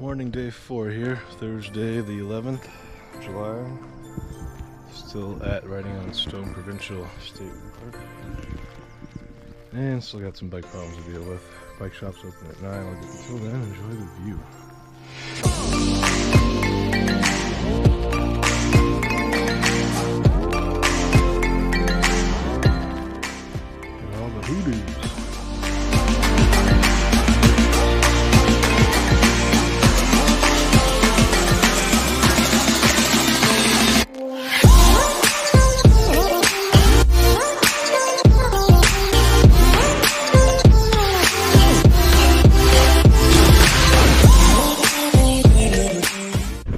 Morning day four here, Thursday the 11th of July. Still at Writing on Stone Provincial State Park. And still got some bike problems to deal with. Bike shop's open at 9. I'll get until then, enjoy the view.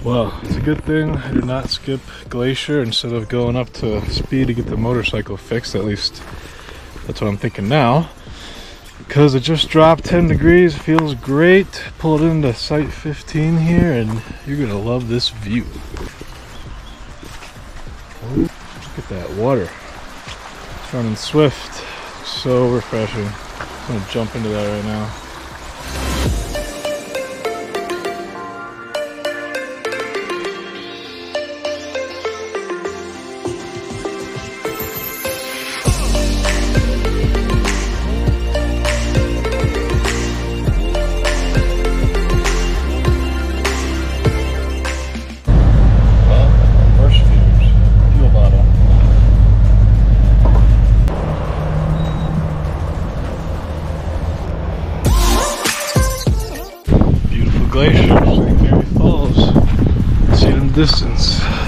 Well, it's a good thing I did not skip Glacier instead of going up to speed to get the motorcycle fixed. At least that's what I'm thinking now. Because it just dropped 10 degrees, feels great. Pull it into Site 15 here, and you're gonna love this view. Oh, look at that water. It's running swift. So refreshing. I'm gonna jump into that right now. Beautiful glacier, St. Mary Falls. See in the distance.